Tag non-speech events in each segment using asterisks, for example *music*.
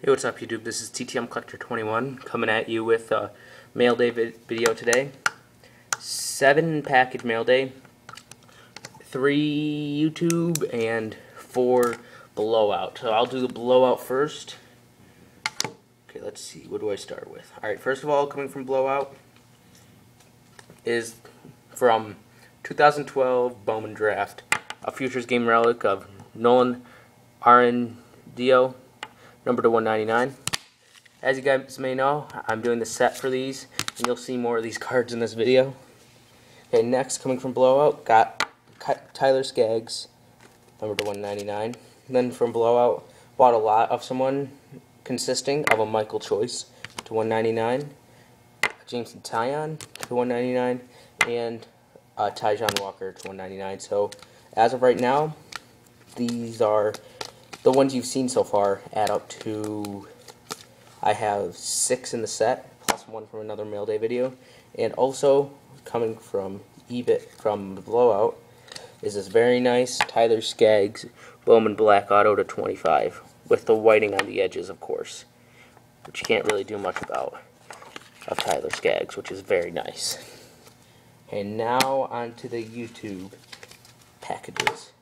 Hey, what's up YouTube? This is TTM Collector 21 coming at you with a mail day video today. Seven package mail day, three YouTube, and four blowout. So I'll do the blowout first. Okay, let's see. What do I start with? Alright, first of all, coming from blowout is from 2012 Bowman Draft, a Futures Game relic of Nolan Arenado number to 199. As you guys may know, I'm doing the set for these, and you'll see more of these *laughs* cards in this video. Okay, next, coming from Blowout, got Tyler Skaggs, number to 199. Then from Blowout, bought a lot of someone consisting of a Michael Choice to 199, Jameson Taillon to 199, and uh, Taijuan Walker to 199. So, as of right now, these are the ones you've seen so far add up to I have six in the set plus one from another mail day video. And also coming from EBIT from the blowout is this very nice Tyler Skaggs Bowman Black Auto to 25 with the whiting on the edges of course which you can't really do much about of Tyler Skaggs which is very nice. And now onto the YouTube packages.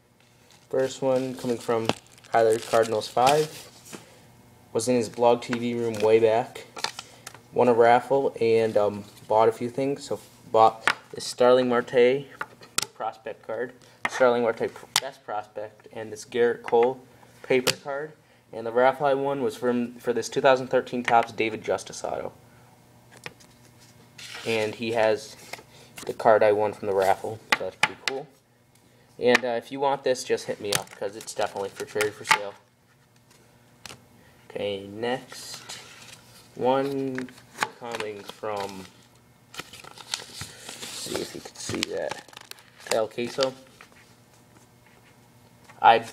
First one coming from Cardinals 5. Was in his blog TV room way back. Won a raffle and um, bought a few things. So bought this Starling Marte prospect card. Starling Marte best prospect and this Gerrit Cole paper card. And the raffle I won was from for this 2013 Topps David Justice auto. And he has the card I won from the raffle. So that's pretty cool. And uh, if you want this, just hit me up because it's definitely for trade for sale. Okay, next one coming from, see if you can see that, El Queso. I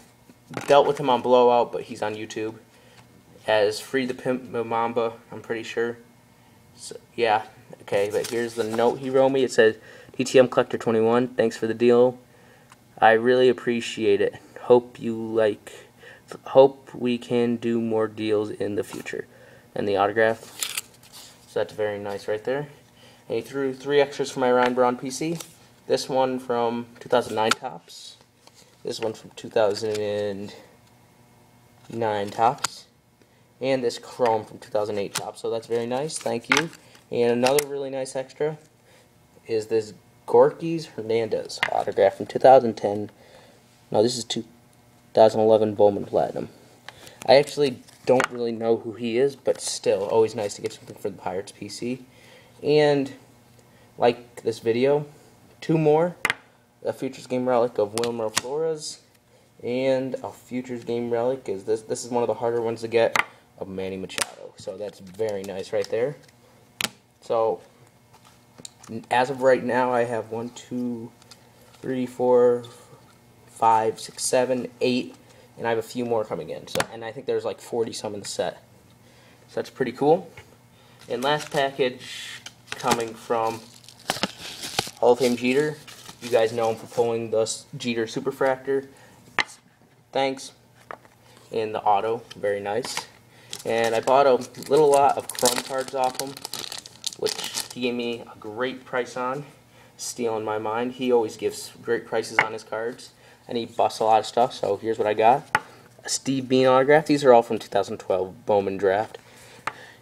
dealt with him on Blowout, but he's on YouTube as Free the Pimp Mamba, I'm pretty sure. So, yeah, okay, but here's the note he wrote me. It says, TTM Collector 21, thanks for the deal. I really appreciate it. Hope you like. Hope we can do more deals in the future. And the autograph. So that's very nice right there. And he threw three extras for my Ryan Braun PC. This one from 2009 Topps. This one from 2009 Topps. And this Chrome from 2008 Topps. So that's very nice. Thank you. And another really nice extra is this Gorkys Hernandez autograph from 2010. No, this is 2011 Bowman Platinum. I actually don't really know who he is, but still, always nice to get something for the Pirates PC. And, like this video, two more. A Futures Game Relic of Wilmer Flores. And a Futures Game Relic is this. This is one of the harder ones to get of Manny Machado. So that's very nice right there. So, as of right now, I have one, two, three, four, five, six, seven, eight, and I have a few more coming in. So, and I think there's like 40 some in the set. So that's pretty cool. And last package coming from Hall of Fame Jeter. You guys know him for pulling the Jeter Superfractor. Thanks. In the auto, very nice. And I bought a little lot of Chrome cards off him, which he gave me a great price on, stealing my mind. He always gives great prices on his cards, and he busts a lot of stuff, so here's what I got. A Steve Bean autograph. These are all from 2012 Bowman Draft.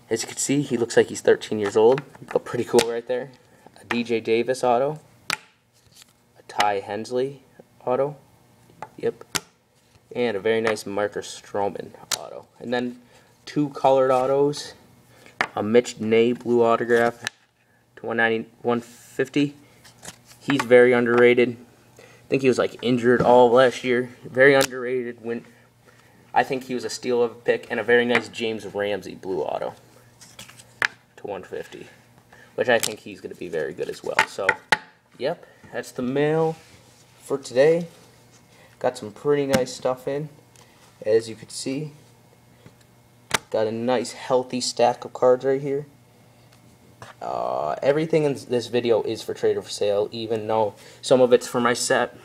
As you can see, he looks like he's 13 years old, but pretty cool right there. A DJ Davis auto. A Ty Hensley auto. Yep. And a very nice Marcus Stroman auto. And then two colored autos. A Mitch Nay blue autograph to 190, 150. He's very underrated. I think he was like injured all last year. Very underrated. When I think he was a steal of a pick and a very nice James Ramsey blue auto to 150, which I think he's going to be very good as well. So, yep, that's the mail for today. Got some pretty nice stuff in, as you can see. Got a nice healthy stack of cards right here. Uh, everything in this video is for trade or for sale, even though some of it's for my set.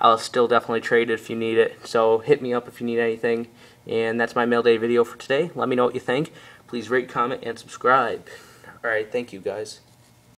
I'll still definitely trade it if you need it. So hit me up if you need anything. And that's my mail day video for today. Let me know what you think. Please rate, comment, and subscribe. All right, thank you guys.